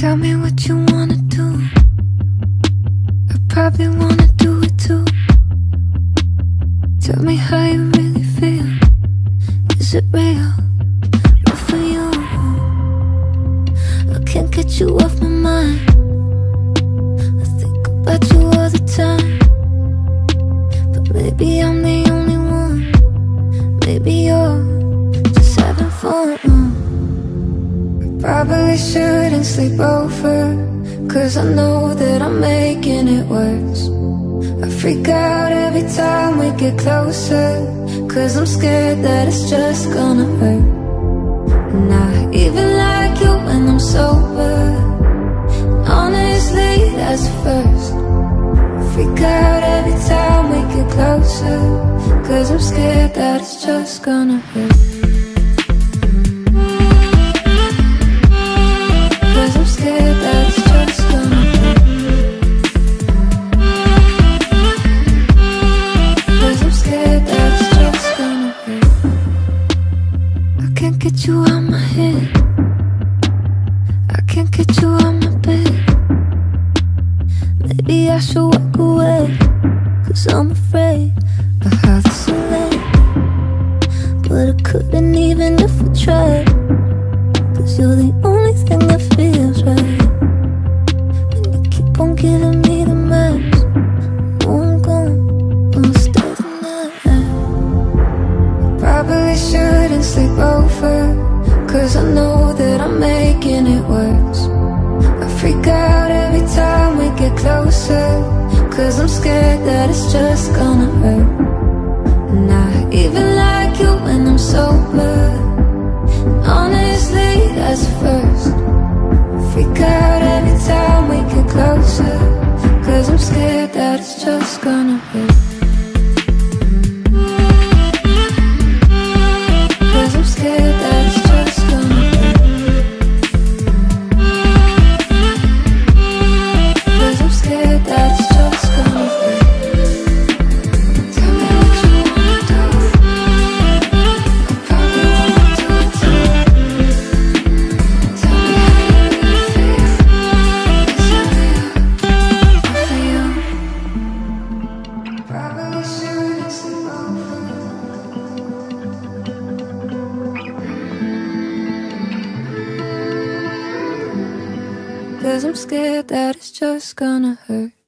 Tell me what you wanna do. I probably wanna do it too. Tell me how you really feel. Is it real? Not for you. I can't get you off my mind. I think about you all the time. Probably shouldn't sleep over Cause I know that I'm making it worse. I freak out every time we get closer Cause I'm scared that it's just gonna hurt. I even like you when I'm sober. Honestly, that's first. Freak out every time we get closer Cause I'm scared that it's just gonna hurt get you out my head. I can't get you out my bed. Maybe I should walk away Cause I'm afraid of how this will end But I couldn't even if I tried Cause you're the only thing that feels right. And you keep on giving me the maps Oh, I'm gone, I'll stay the night. Probably shouldn't sleep over Cause I know that I'm making it worse. I freak out every time we get closer Cause I'm scared that it's just gonna hurt. And I even like you when I'm sober Cause I'm scared that it's just gonna hurt